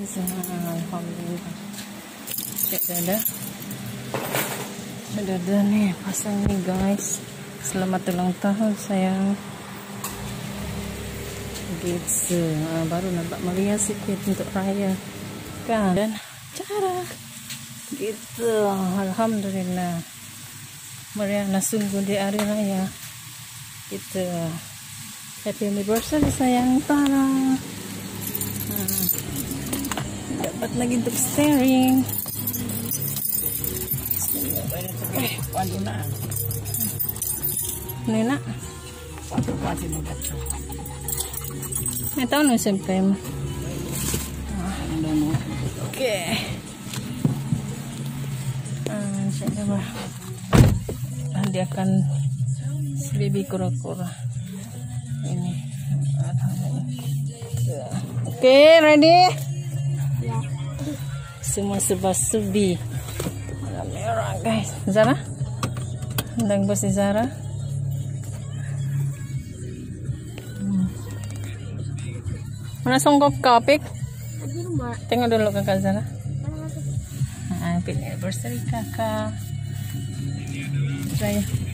Alhamdulillah. Sudah ada. Sudah ada nih pasang nih guys. Selamat ulang tahun sayang. Gitu. Nah, baru nampak Maria sikit untuk raya. Kan? Dan cara. Gitu. Alhamdulillah. Mariana sungguh di hari raya. Gitu. Happy anniversary sayang. Tara. Hmm. Dapat lagi untuk steering. Nena. Siyempre mo? Okay. Ah? Hindi akan baby kura-kura. Ini. Okay, ready? Semua serba subi. Warna merah guys. Zara? Handang ba si Zara? Hmm. Mana songkok kapik? Tengok dulu kakak Zara. Ah, happy anniversary kakak. Saya.